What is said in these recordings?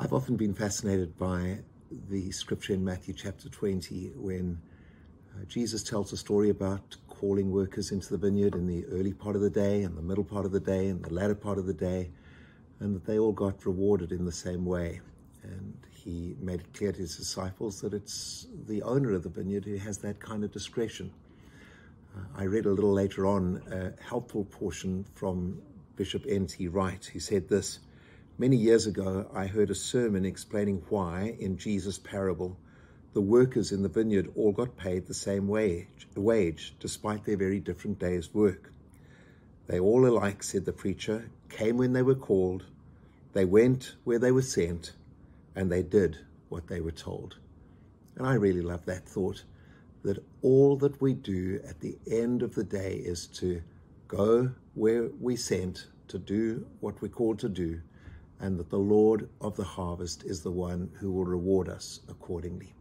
I've often been fascinated by the scripture in Matthew chapter 20 when uh, Jesus tells a story about calling workers into the vineyard in the early part of the day and the middle part of the day and the latter part of the day, and that they all got rewarded in the same way. And he made it clear to his disciples that it's the owner of the vineyard who has that kind of discretion. Uh, I read a little later on a helpful portion from Bishop N.T. Wright, who said this Many years ago, I heard a sermon explaining why, in Jesus' parable, the workers in the vineyard all got paid the same wage, wage, despite their very different day's work. They all alike, said the preacher, came when they were called, they went where they were sent, and they did what they were told. And I really love that thought that all that we do at the end of the day is to go where we sent to do what we're called to do and that the Lord of the harvest is the one who will reward us accordingly.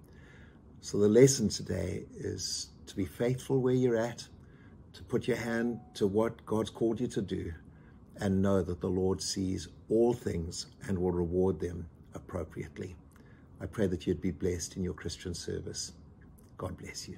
So the lesson today is to be faithful where you're at, to put your hand to what God's called you to do, and know that the Lord sees all things and will reward them appropriately. I pray that you'd be blessed in your Christian service. God bless you.